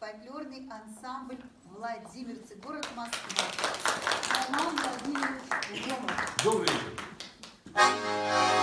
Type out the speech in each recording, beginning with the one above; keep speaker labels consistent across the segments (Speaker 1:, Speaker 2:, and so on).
Speaker 1: фольклорный ансамбль «Владимирцы», город Москва. Роман Владимирович
Speaker 2: Добрый вечер.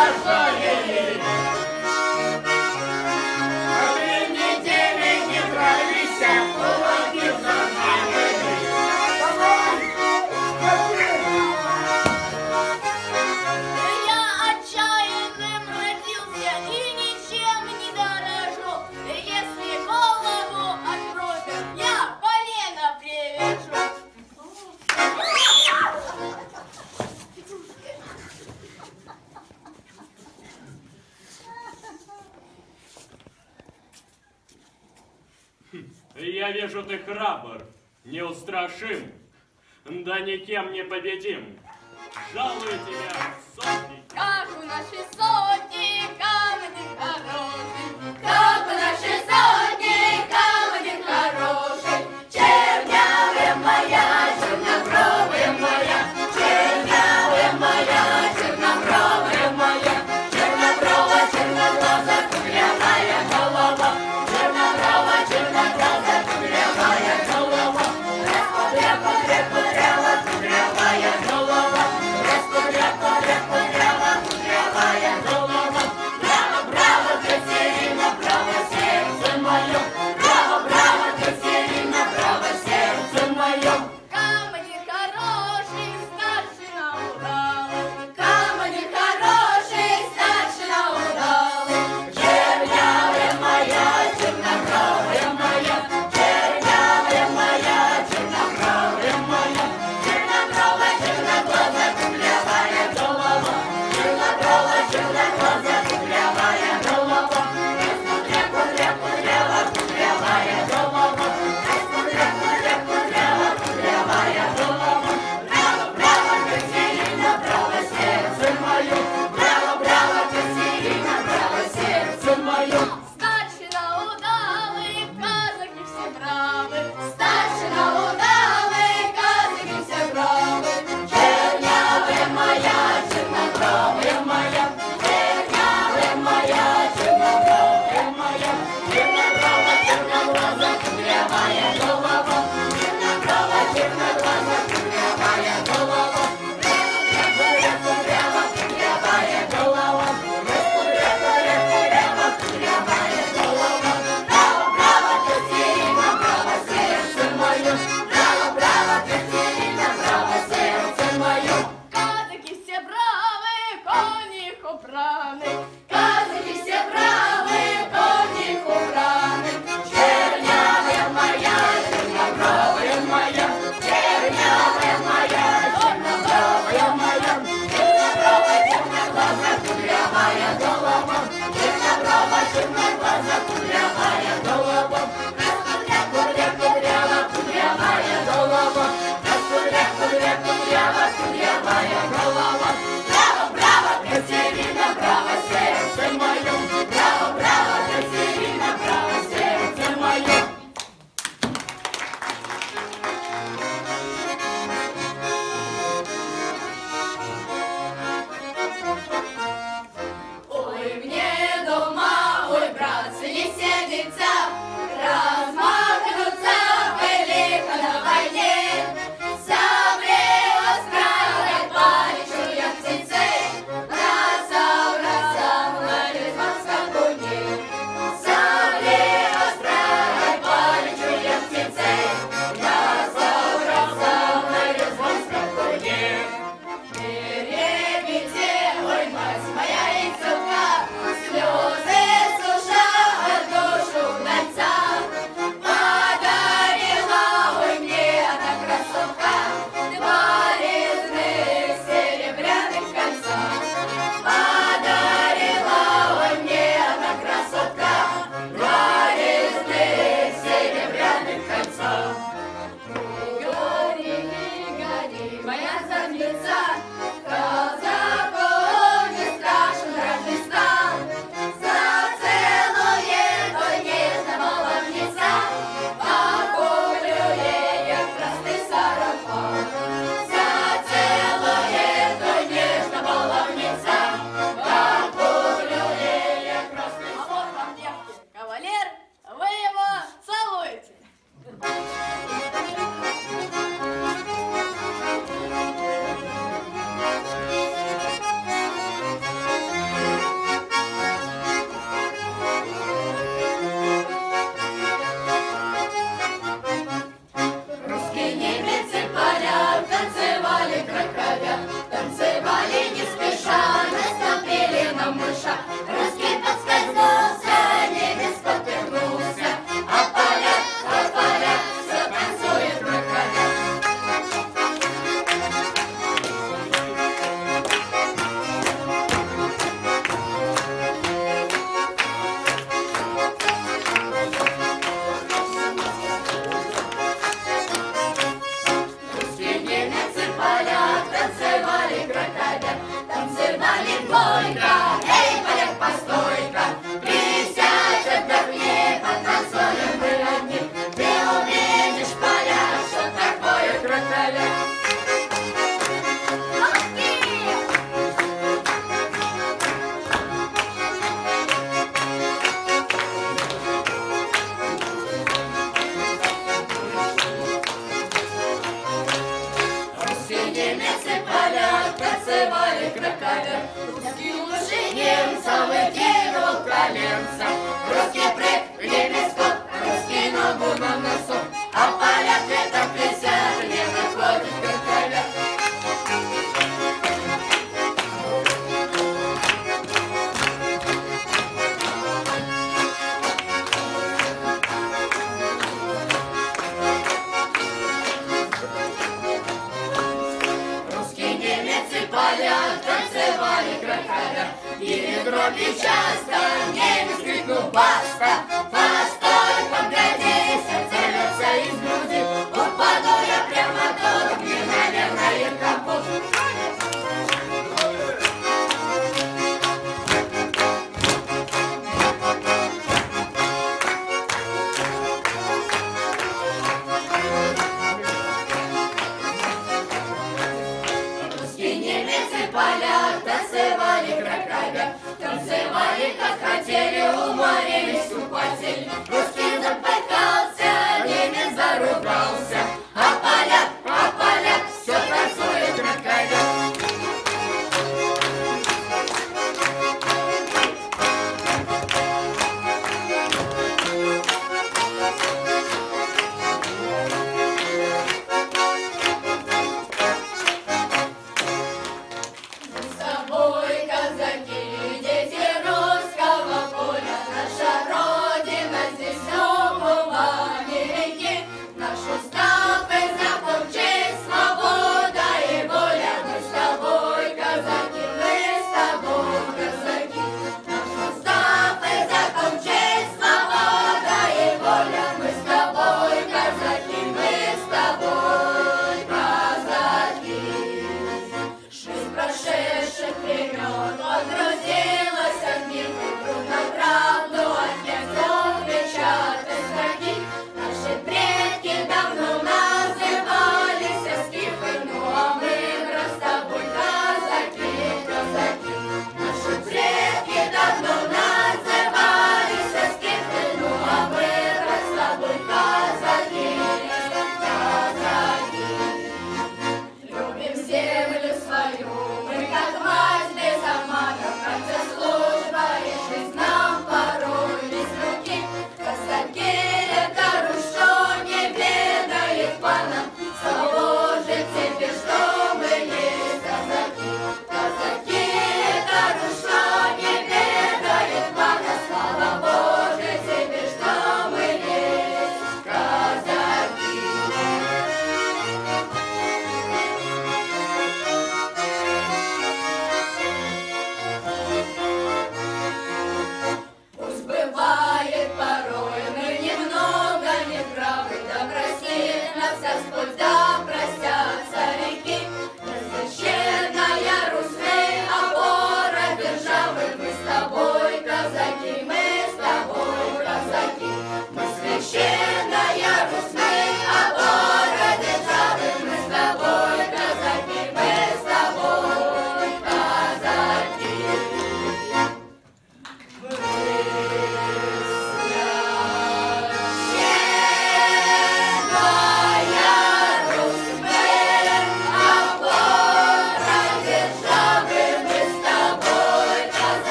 Speaker 3: Yes, sir. вижу, ты храбр, неустрашим, да никем не победим. Жалую тебя, сотник.
Speaker 2: Как у нашей сотни. Русским уже немцам и кинул променцам. Часто немец крикнул баста,